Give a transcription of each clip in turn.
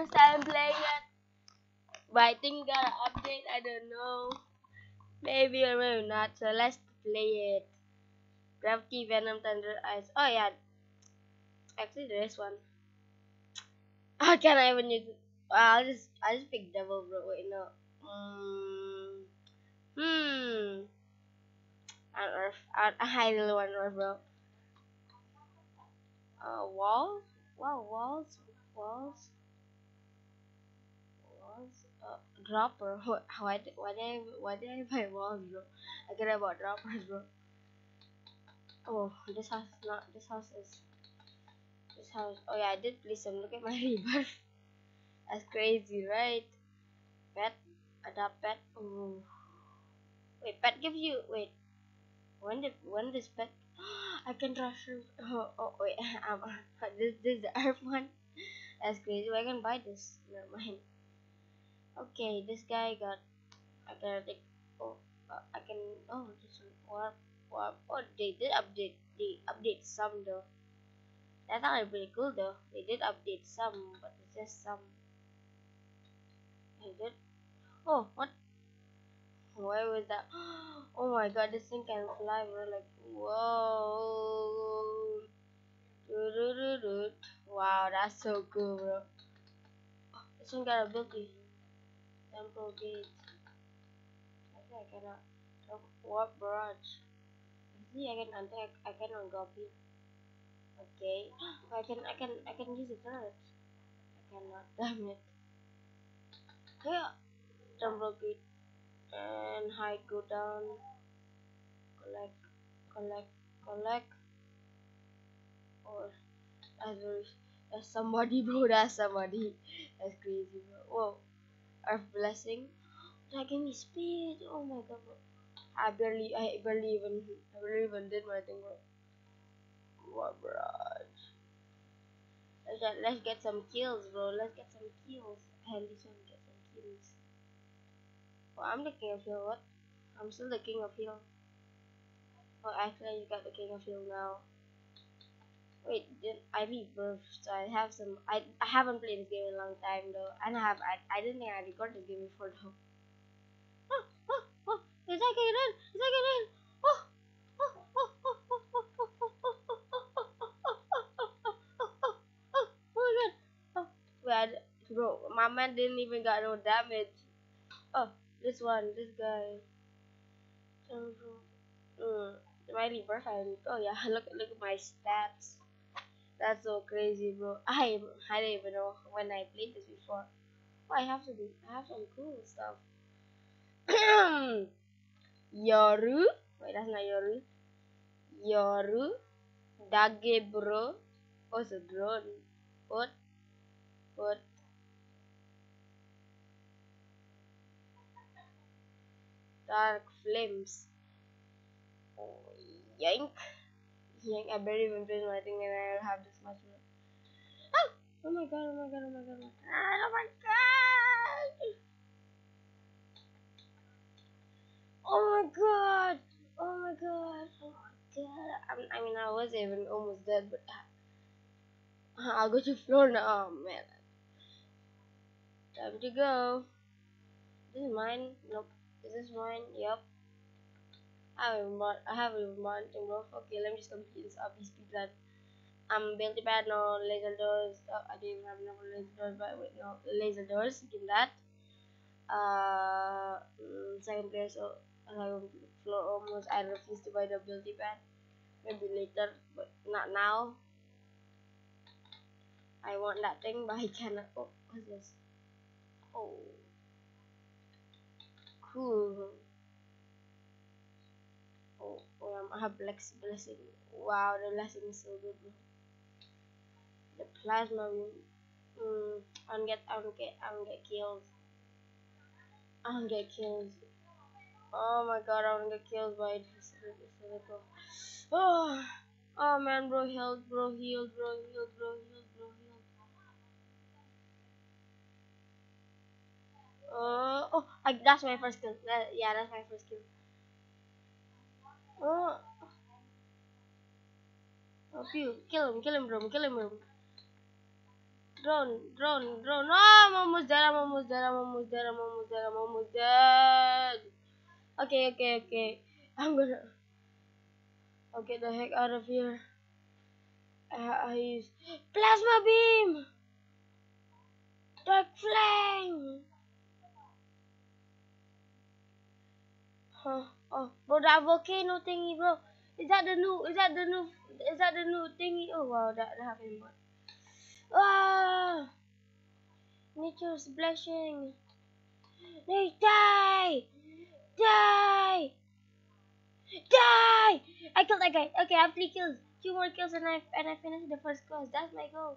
first time playing it. But I think gotta update, I don't know. Maybe or maybe not. So let's play it. Gravity, Venom, Thunder, Ice. Oh yeah. Actually there is one. How can I even use it? I'll just I'll just pick Devil bro. Wait no. Mm, hmm. On Earth. I, I really want Earth bro. Uh, walls? Wow, walls, walls, Uh, dropper. Why, why did I, why did I buy walls, bro? I could have bought droppers, bro. Oh, this house is not. This house is. This house. Oh yeah, I did play some. Look at my rebirth. That's crazy, right? Pet. Adopt pet. Oh. Wait, pet gives you. Wait. When did when this pet I can rush Oh, oh wait, um, this, this is the earth one. That's crazy. I can buy this. Never mind. Okay, this guy got. I can take. Oh, uh, I can. Oh, this one. What? What? Oh, they did update. They update some though. That's actually pretty cool though. They did update some, but it's just some. They did. Oh, what? Why was that? Oh my god, this thing can fly. We're like, whoa. Wow, that's so cool, bro. This one got ability. Temple gate. I think I cannot. Warp barrage. See, I can. Think I, cannot up. Okay. I can. I can. I can use the turret. I cannot. Damn it. Yeah. Temple gate and high go down collect collect collect or as somebody bro that's somebody that's crazy bro whoa earth blessing that gave me speed oh my god I barely I barely even I barely even did my thing bro let's get, let's get some kills bro let's get some kills and this one get some kills Oh, I'm the king of hill. What? I'm still the king of hill. Oh, actually, you got the king of hill now. Wait, did I rebirth? So I have some. I I haven't played this game in a long time though, and I have. I I didn't think I recorded this game before though. Oh oh oh! Is that getting in? Is that getting in? Oh oh oh oh oh oh oh oh oh my god! Oh, bad, bro. My man didn't even got no damage. Oh. This one, this guy. Mm, my rebirth Oh yeah, look look at my stats. That's so crazy, bro. I I didn't even know when I played this before. Oh, I have to do. I have some cool stuff. Yoru. Wait, that's not Yoru. Yoru. Dage bro. It's a drone. What? What? dark flames. Oh, yank. Yank. I barely even finished my thing and I have this much more. Oh! Ah! oh my god, oh my god, oh my god, oh my god, ah, oh my god! Oh my god! Oh my god! Oh my god! I mean, I, was even almost dead, but ah. I'll go to floor now. Oh man. Time to go. This is mine. Nope. Is this mine? Yep. I have I have a mountain bro. Okay, let me just complete this up. Speed that. Um, building pad, no laser doors. Oh, I didn't have no laser doors, but wait, no laser doors. Give that. Uh, mm, second place. So, second floor almost. I refuse to buy the ability pad. Maybe later, but not now. I want that thing, but I cannot. Oh, what's this? Oh cool. Oh, oh um, I have bless blessing. Wow, the blessing is so good. The plasma room. Mm, I don't get, I don't get, I don't get killed. I don't get kills. Oh my god, I don't get killed by this. Oh, oh man, bro, healed, bro, healed, bro, healed, bro, healed, bro, healed. Uh, oh, I, that's my first kill. That, yeah, that's my first kill. Oh. Oh, pew. Kill him, kill him, bro. Kill him, bro. Drone, drone, drone. Oh, I'm almost dead. I'm almost dead. I'm almost dead. I'm almost dead. I'm almost dead. Okay, okay, okay. I'm gonna. I'll get the heck out of here. I, I use plasma beam. Dark flame. Huh? Oh, bro, that volcano thingy, bro. Is that the new? Is that the new? Is that the new thingy? Oh wow, that, that happened. Ah! Nature's blushing. They die! Die! Die! I killed that guy. Okay, I have three kills. Two more kills and I and I finished the first quest. That's my goal.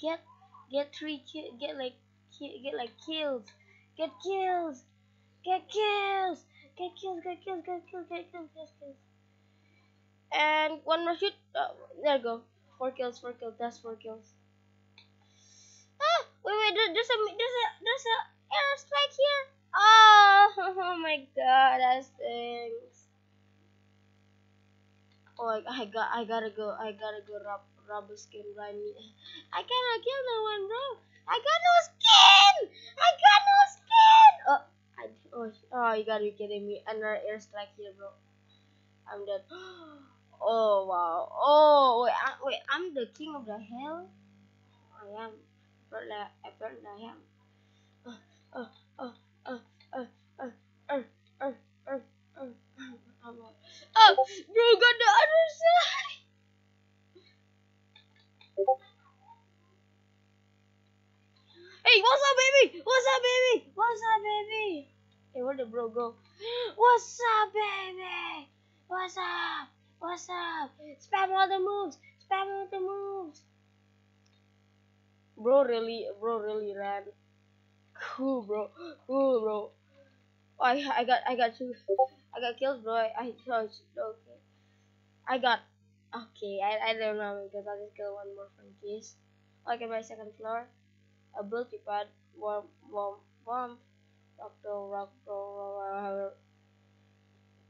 Get get three ki get like get like kills. Get kills. Get kills. Get kills. Get kills. Get kills. Get kills. Get kills. And one more shoot. Oh, there go. Four kills. Four kills. That's four kills. Ah! Wait, wait, there's a there's a there's a airstrike here. Oh, oh my god, that stinks. Oh, I, I got I gotta go. I gotta go rob rob a skin blind me. I cannot kill no one, bro. I got no skin. I got no skin. Oh, I oh oh you gotta be kidding me. Another airstrike here, bro. I'm dead. Oh wow. Oh wait, I, wait. I'm the king of the hell. I am rất là rất là ham uh, uh, uh, uh, uh, uh, uh, uh, uh, uh, Oh, oh. Oh, bro, got the other side. Hey, what's up, What's up, baby? What's up, baby? Hey, where did bro go? What's up, baby? What's up? What's up? Spam all the moves. Spam all the moves bro really bro really ran cool bro cool bro I I got I got two I got kills bro I, I touched okay I got okay I, I don't know because I just got one more from case okay my second floor ability pad warm warm warm doctor rock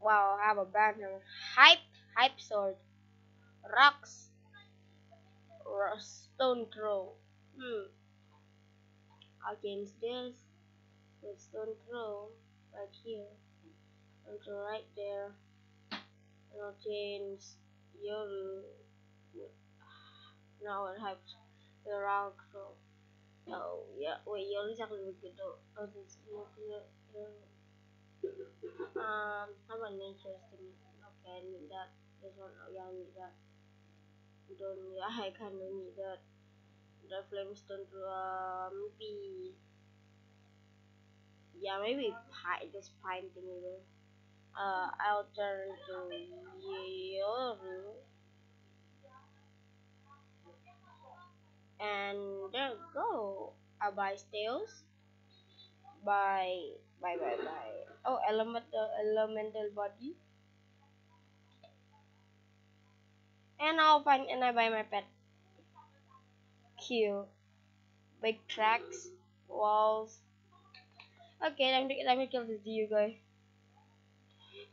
wow I have a banner hype hype sword rocks stone throw Hmm. Against this, with stone throw right here, and right there, and I'll change Yoru. Now it have the rock throw. Oh yeah, wait, Yoru's actually really good though. Oh, this um, how about nature's thing? Okay, I need that. This one, oh yeah, I need that. Don't need, I kind of need that the flamestone to uh, maybe yeah maybe pine this pine thing you uh I'll turn to Yoru and there we go I buy steels by by by by oh elemental elemental body and I'll find and I buy my pet Q. Big tracks, walls. Okay, let me let me kill this you guy.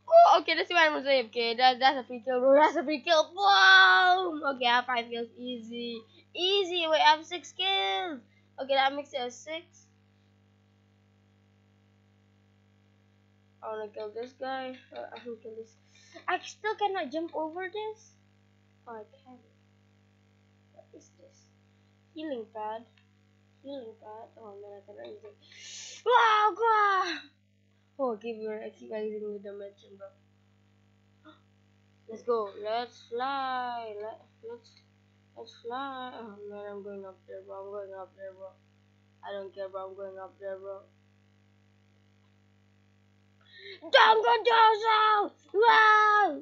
Oh, okay, that's what I'm saying. Okay, that that's a free kill, bro. That's a free kill. Boom. Okay, I have five kills. Easy, easy. Wait, I have six kills. Okay, that makes it a six. I wanna kill this guy. Uh, I can kill this. I still cannot jump over this. Oh, I can. What is this? Healing pad. Healing pad. Oh man, I cannot use it. Wow, God! Oh, give your I keep using the dimension, bro. Let's go. Let's fly. Let let's let's fly. Oh man, I'm going up there, bro. I'm going up there, bro. I don't care, bro. I'm going up there, bro. Dango Wow!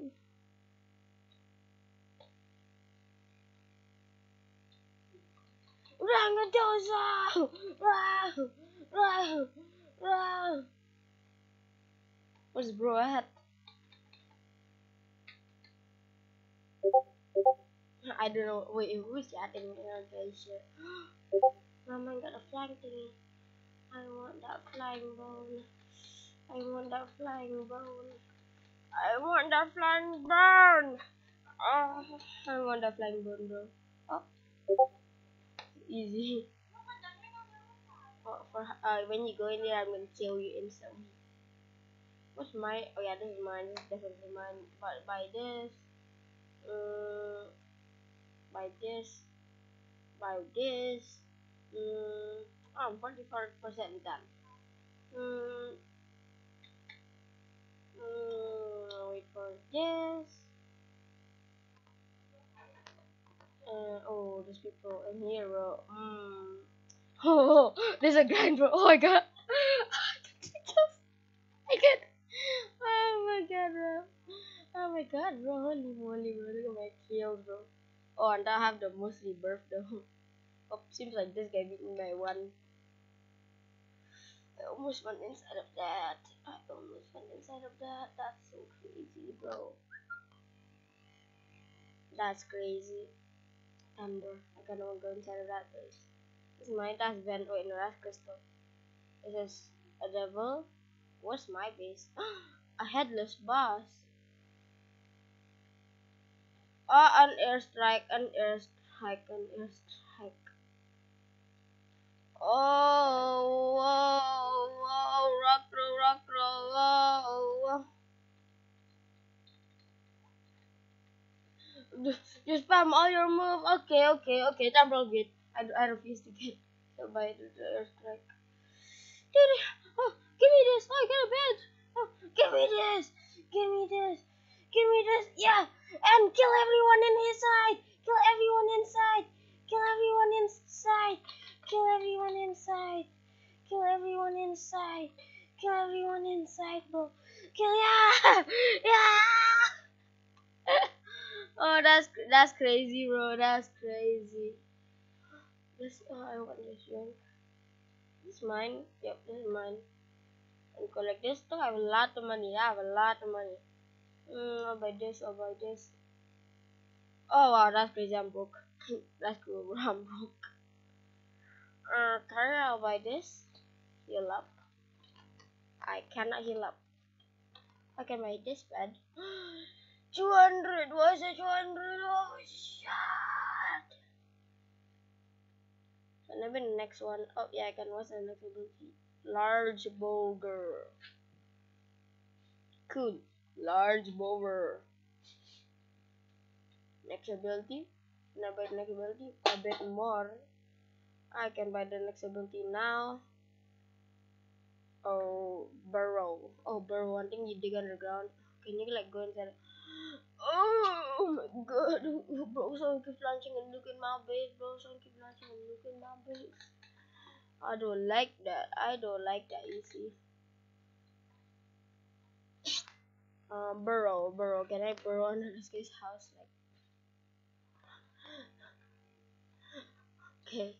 Rangadoza! Wow! Wow! Wow! Where's bro at? I don't know. Wait, who's chatting here, guys? Mama got a flying thingy. I want that flying bone. I want that flying bone. I want that flying bone. Oh, I want that flying bone, bro. Oh easy. for, for uh, when you go in there, I'm gonna kill you instantly. What's my? Oh yeah, this is mine. This is definitely mine. But by this, uh, by this, by this, um, I'm 44 percent done. Um, um, wait for this. Uh, oh, there's people in here, bro. Mm. Oh, there's a grind, bro. Oh my god. I get. Oh my god, bro. Oh my god, bro. Holy moly, bro. Look at my kills, bro. Oh, and I have the most rebirth, though. Oh, seems like this guy beat me by one. I almost went inside of that. I almost went inside of that. That's so crazy, bro. That's crazy. Thunder. I can't even go inside of that place. This is my that's vent. Wait, no, that's crystal. This is a devil. What's my base? Oh, a headless boss. Oh, an airstrike, an airstrike, an airstrike. Oh, whoa, whoa, rock, roll, rock, roll, oh. whoa. You spam all your move. Okay, okay, okay. Temporal gate. I, I refuse to get by the, the airstrike. Dude, oh, give me this. Oh, I got a badge. Give me this. Give me this. Give me this. Yeah. And kill everyone in his side. Kill everyone inside. Kill everyone inside. Kill everyone inside. Kill everyone inside. Kill everyone inside, bro. Kill yeah. Yeah. Oh, that's that's crazy, bro. That's crazy. This oh, I want this drink. This is mine. Yep, this is mine. And collect this. Too, I have a lot of money. I have a lot of money. Mm, I'll buy this. I'll buy this. Oh wow, that's crazy. I'm broke. that's cool. I'm broke. Uh, can I'll buy this. Heal up. I cannot heal up. I can buy this bed. 200 was it 200 oh shit and maybe the next one oh yeah I can what's the next ability large boulder cool. Large boulder next ability. Now buy the next ability. A bit more. I can buy the next ability now. Oh burrow. Oh burrow. One thing you dig underground. Can you like go inside? Oh my god, bro, someone keep launching and look at my base, bro. Someone keep launching and look at my base. I don't like that. I don't like that, see. Uh, burrow, burrow. Can I burrow under this guy's house? Like, okay.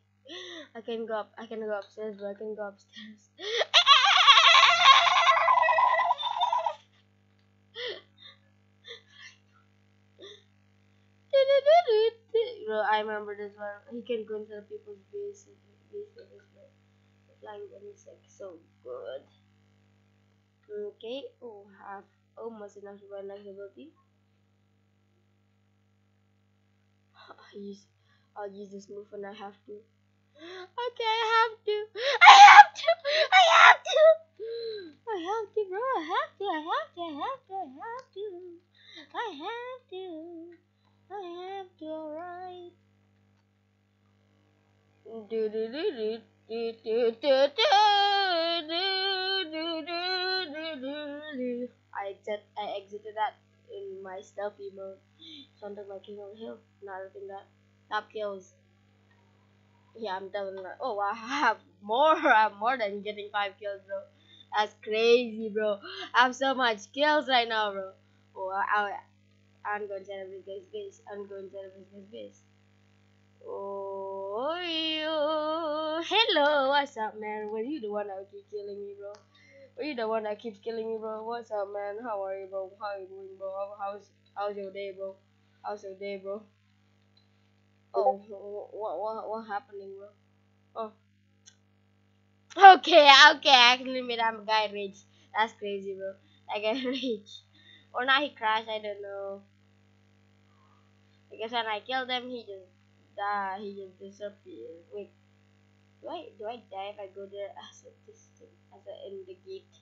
I can go up. I can go upstairs, but I can go upstairs. I remember this one. He can go into people's base, base with his flying insect. So good. Okay. Oh, I have almost enough next ability. I'll use, I'll use this move when I have to. Okay, I have to. I have to. I have to. I have to, bro. I have to. I have to. I have to. I have to. I have to. I have to. Alright. I exit I exited that in my stealthy mode. Something like King of the Hill. Another thing that top kills. Yeah, I'm telling you. Oh, I have more. I have more than getting five kills, bro. That's crazy, bro. I have so much kills right now, bro. Oh, I, I, I'm going to up this base. I'm going to up this base. Oh, you. Hello, what's up, man? Were you the one that keep killing me, bro? Were you the one that keeps killing me, bro? What's up, man? How are you, bro? How you doing, bro? How's how's your day, bro? How's your day, bro? Oh, what what what happening, bro? Oh. Okay, okay, I can admit I'm a guy rich. That's crazy, bro. That guy rich. Or not he crashed, I don't know. Because when I killed him, he just died. He just disappeared. Wait. Do I do I die if I go there as a distant as a in the gate?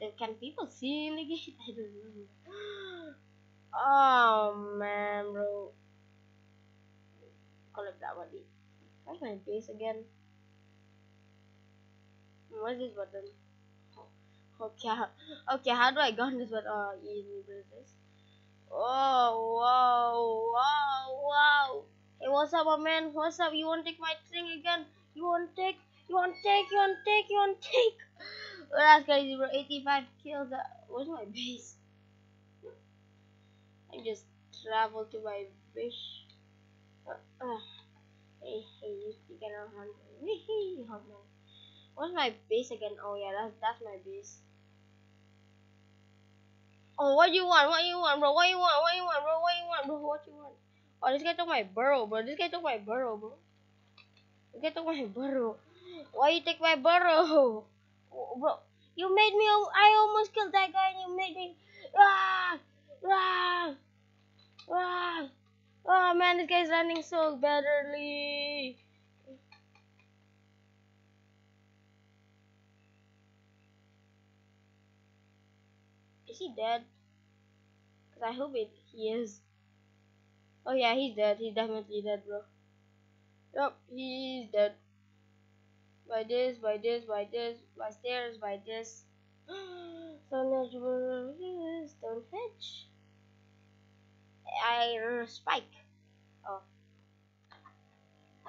Then can people see in the gate? I don't know. Oh man, bro. Collect that one. Where's my base again? What's this button? Okay, how, okay, how do I go on this button? Oh, easy, this. Oh, wow, wow, wow. Hey, what's up, my man? What's up? You want to take my thing again? You want to take? You want to take? You want to take? You want to take? Oh, that's crazy, bro. 85 kills. Where's my base? I just travel to my base. Uh, uh. Hey, hey, you speak around 100. What's my base again? Oh, yeah, that's, that's my base. Oh, what you want? What you want, bro? What you want? What you want, bro? What you want, bro? What you want? Oh, this guy took my burrow, bro. This guy took my burrow, bro. This guy took my burrow. Why you take my burrow? Bro, you made me. I almost killed that guy, and you made me. Ah, ah, ah. Oh man, this guy's running so badly. Is he dead? Cause I hope it he is. Oh yeah, he's dead. He's definitely dead, bro. Yup, he's dead. By this, by this, by this, by stairs, by this. Stonehenge, Stonehenge. I spike. Oh.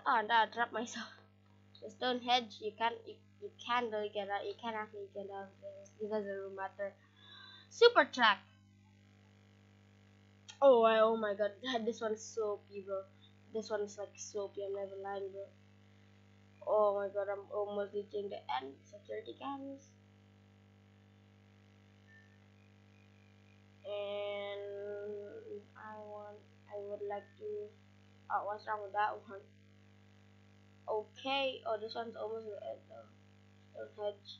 Oh, no, I dropped myself. The Stonehenge, you can't, you, you can't really get out. You can't actually get out. It doesn't really matter. Super track. Oh, I, oh my god, this one's soapy, bro. This one's like soapy. I'm never lying, bro. Oh my god, I'm almost reaching the end. Security cams. And I want, I would like to. Oh, what's wrong with that one? Okay. Oh, this one's almost at the. Stonehenge.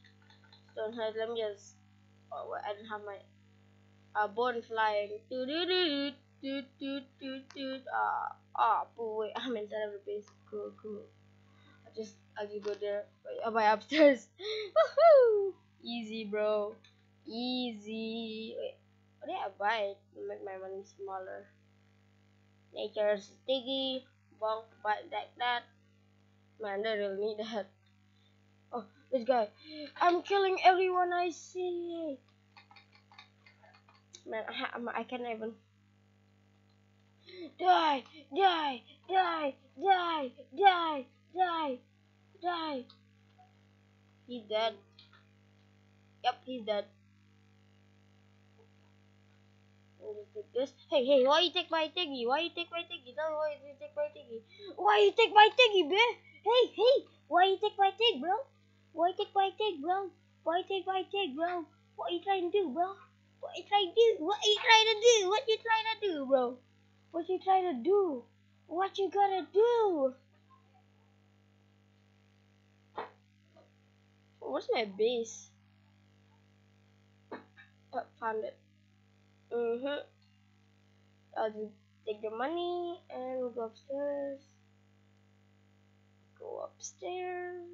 Stonehenge. Let me just Oh, I don't have my uh, born flying. Ah, ah, boy, I'm inside of the base. Cool, cool. I just, I just go there. Wait, am I upstairs? Woohoo! Easy, bro. Easy. Wait, what did I buy to make my money smaller? Nature's sticky. Bonk, but like that. Man, I really need that. Oh, this guy. I'm killing everyone I see. Man, I, I can't even. Die, die, die, die, die, die, die. He's dead. Yep, he's dead. This. Hey, hey, why you take my thingy? Why you take my thingy? Tell me why you take my thingy. Why you take my thingy, man? Hey, hey, why you take my thing, bro? Why you take my take, bro? Why you take my take, bro? What you trying to do, bro? What you trying to do? What you trying to do? What you trying to do, bro? What you trying to do? What you gonna do? What's my base? Oh, found it. Mm-hmm. I'll just take the money and we'll go upstairs. Go upstairs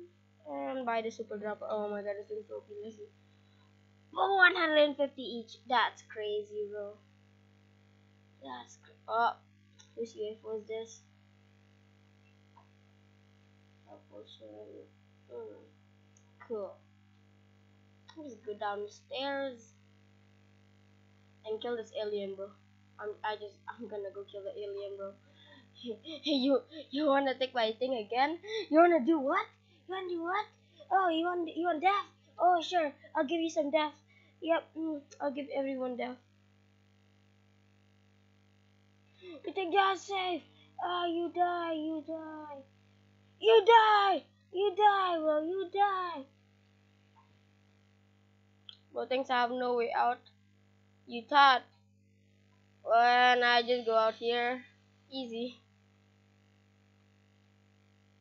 and buy the super dropper. Oh my god, this thing's so. For 150 each. That's crazy, bro. That's oh, whose UFO is this? Mm. Cool. Just go down the stairs and kill this alien, bro. I'm I just I'm gonna go kill the alien, bro. Hey, you you wanna take my thing again? You wanna do what? You want to do what? Oh, you want you want death? Oh, sure. I'll give you some death. Yep. Mm, I'll give everyone death. You think you're safe? Oh, you die. You die. You die. You die, bro. You die. But things have no way out. You thought. When I just go out here. Easy.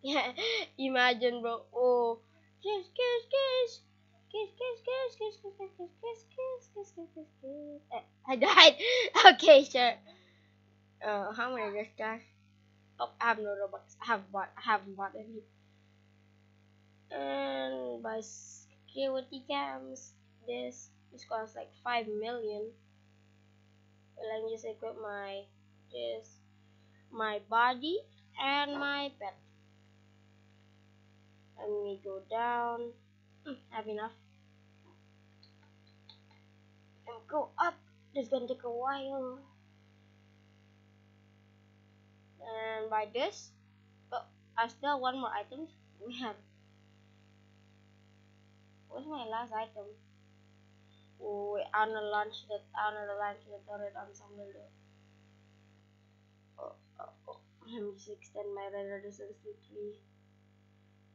Yeah, imagine, bro. Oh, kiss, kiss, kiss. Kiss, kiss, kiss, kiss, kiss, kiss, kiss, kiss, kiss, kiss, kiss, kiss, kiss. I died. Okay, sure. Uh, how many just? Oh, I have no robots. I have bought. I haven't bought any. and by security cams this this costs like 5 million let me just equip my this my body and my pet let me go down hmm, have enough. And go up. It's gonna take a while. And by this. Oh I still have one more items we have. What's my last item? Oh wait I'm gonna launch that I'm gonna launch the turret on some oh, oh, oh. let me just extend my radar distance to three.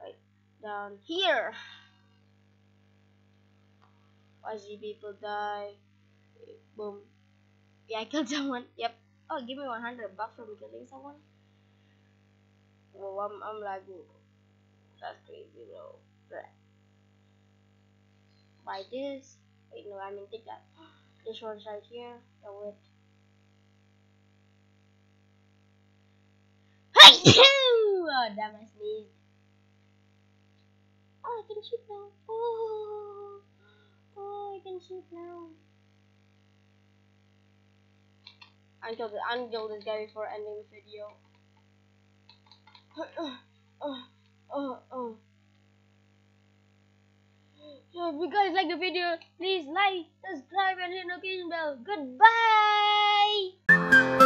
Right down here Watching people die? Boom. Yeah I killed someone. Yep. Oh give me 100 bucks for killing someone? Oh I'm, I'm lagging. That's crazy bro. Buy this. Wait no I mean take that. This one's right here. Go it oh damn I sneezed oh I can shoot now. Oh I can shoot now until this guy before ending the video. oh, oh, oh. So if you guys like the video, please like, subscribe, and hit the notification bell. Goodbye.